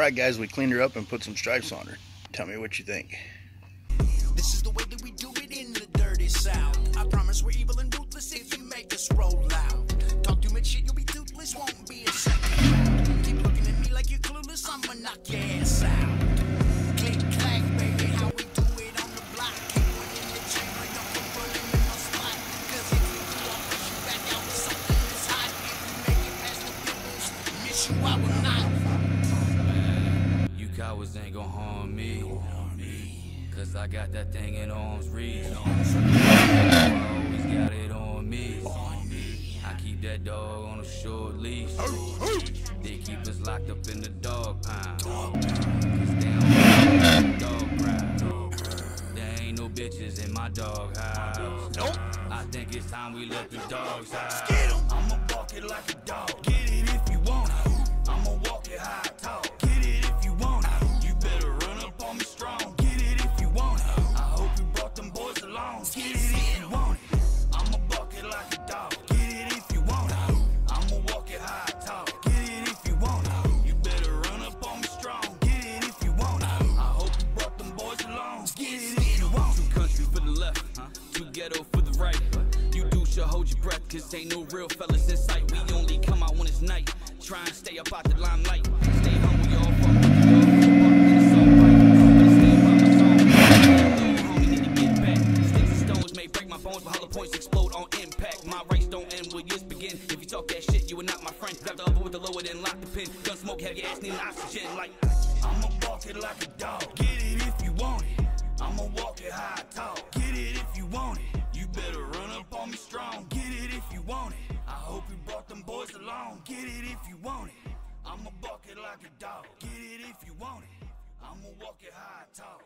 Alright guys, we cleaned her up and put some stripes on her. Tell me what you think. This is the way that we do it in the dirty south. I promise we're evil and ruthless if you make us roll out. Talk too much shit, you'll be toothless, won't be a second. Keep looking at me like you're clueless, I'ma knock your ass out. I will not. Cowards ain't gon' harm me. Cause I got that thing in arm's reach. I always got it on me. I keep that dog on a short leash. They keep us locked up in the dog pound. Cause they don't dog ground. There ain't no bitches in my dog house. Nope. I think it's time we let the dogs out. Too country for the left, huh? too ghetto for the right. You do should hold your breath, cause ain't no real fellas in sight. We only come out when it's night. Try and stay up out the limelight. Stay humble, y'all. Need points explode on impact. My don't end begin. If you talk that shit, you are not my friend. Grab the upper with the lower, then lock the pin. Gun smoke, your ass needing oxygen. Like, I'ma walk it like a dog. Get along. Get it if you want it. I'ma buck it like a dog. Get it if you want it. I'ma walk it high tall.